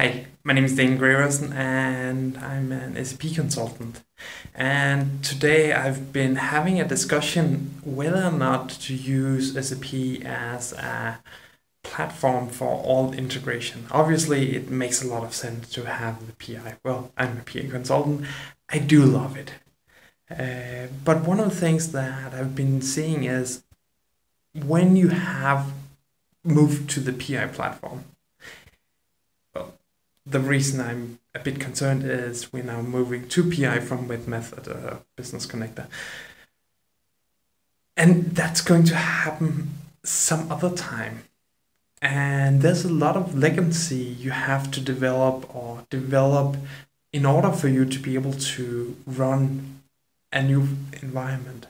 Hi, my name is Daniel Graversen and I'm an SAP consultant. And today I've been having a discussion whether or not to use SAP as a platform for all integration. Obviously, it makes a lot of sense to have the PI. Well, I'm a PI consultant. I do love it. Uh, but one of the things that I've been seeing is when you have moved to the PI platform, the reason I'm a bit concerned is we're now moving to PI from Webmethod uh, Business Connector. And that's going to happen some other time. And there's a lot of legacy you have to develop or develop in order for you to be able to run a new environment.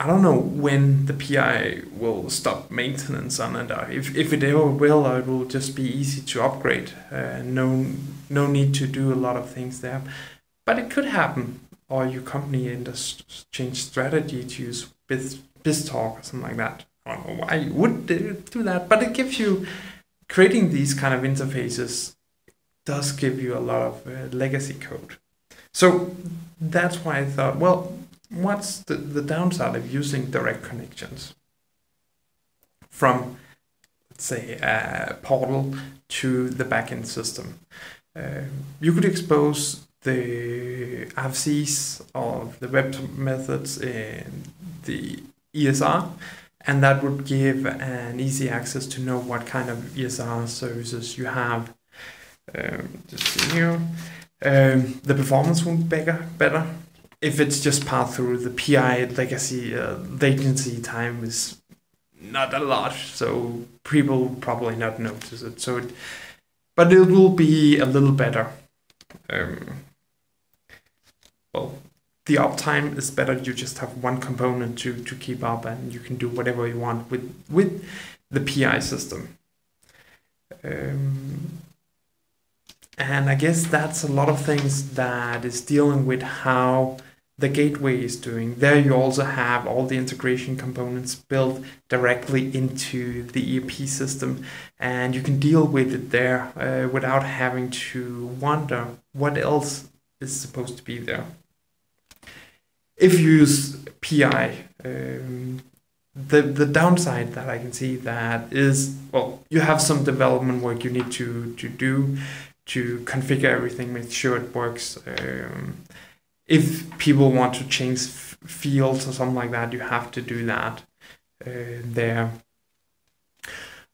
I don't know when the PI will stop maintenance on it. If, if it ever will, it will just be easy to upgrade. Uh, no no need to do a lot of things there, but it could happen. Or your company just change strategy to use Biz, BizTalk or something like that. I don't know why you would do that, but it gives you creating these kind of interfaces does give you a lot of uh, legacy code. So that's why I thought, well, what's the, the downside of using direct connections from, let's say, a portal to the backend system? Uh, you could expose the RFCs of the web methods in the ESR, and that would give an easy access to know what kind of ESR services you have. Um, just here, um, the performance will be better, better if it's just passed through the PI legacy uh, latency time is not a lot, so people probably not notice it. So, it, but it will be a little better. Um, well, the uptime is better. You just have one component to to keep up, and you can do whatever you want with with the PI system. Um, and I guess that's a lot of things that is dealing with how the gateway is doing. There you also have all the integration components built directly into the ERP system and you can deal with it there uh, without having to wonder what else is supposed to be there. If you use PI, um, the, the downside that I can see that is, well, you have some development work you need to, to do to configure everything, make sure it works. Um, if people want to change fields or something like that, you have to do that uh, there.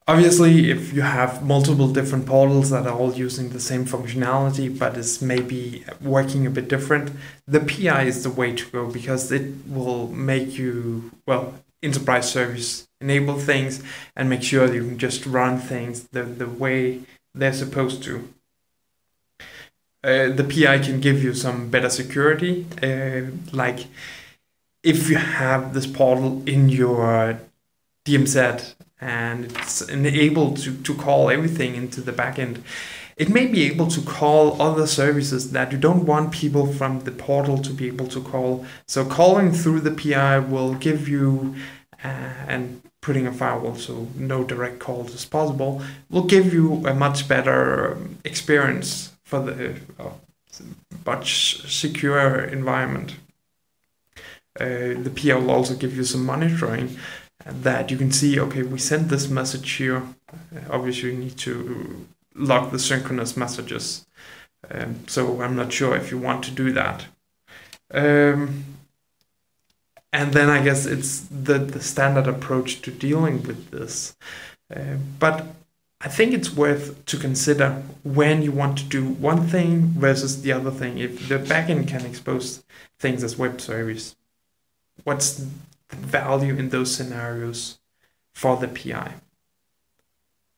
Obviously, if you have multiple different portals that are all using the same functionality, but is maybe working a bit different, the PI is the way to go because it will make you, well, enterprise service enable things and make sure you can just run things the, the way they're supposed to. Uh, the PI can give you some better security. Uh, like if you have this portal in your DMZ and it's enabled to, to call everything into the backend, it may be able to call other services that you don't want people from the portal to be able to call. So calling through the PI will give you uh, and putting a firewall so no direct calls is possible will give you a much better experience for the uh, much secure environment. Uh, the PI will also give you some monitoring that you can see, okay, we sent this message here. Uh, obviously, you need to log the synchronous messages. Um, so I'm not sure if you want to do that. Um, and then I guess it's the, the standard approach to dealing with this. Uh, but I think it's worth to consider when you want to do one thing versus the other thing. If the backend can expose things as web service, what's the value in those scenarios for the PI?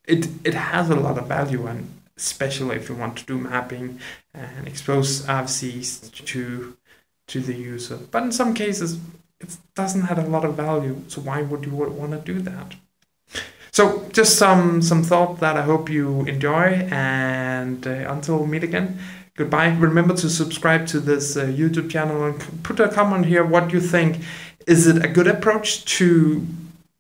It it has a lot of value, and especially if you want to do mapping and expose RFCs to to the user. But in some cases, it doesn't have a lot of value. So why would you want to do that? So just some some thought that I hope you enjoy, and uh, until meet again, goodbye. Remember to subscribe to this uh, YouTube channel and put a comment here. What you think? Is it a good approach to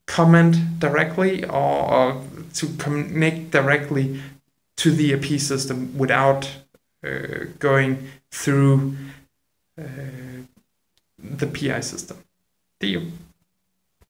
comment directly or to connect directly to the AP system without uh, going through uh, the PI system. Do you?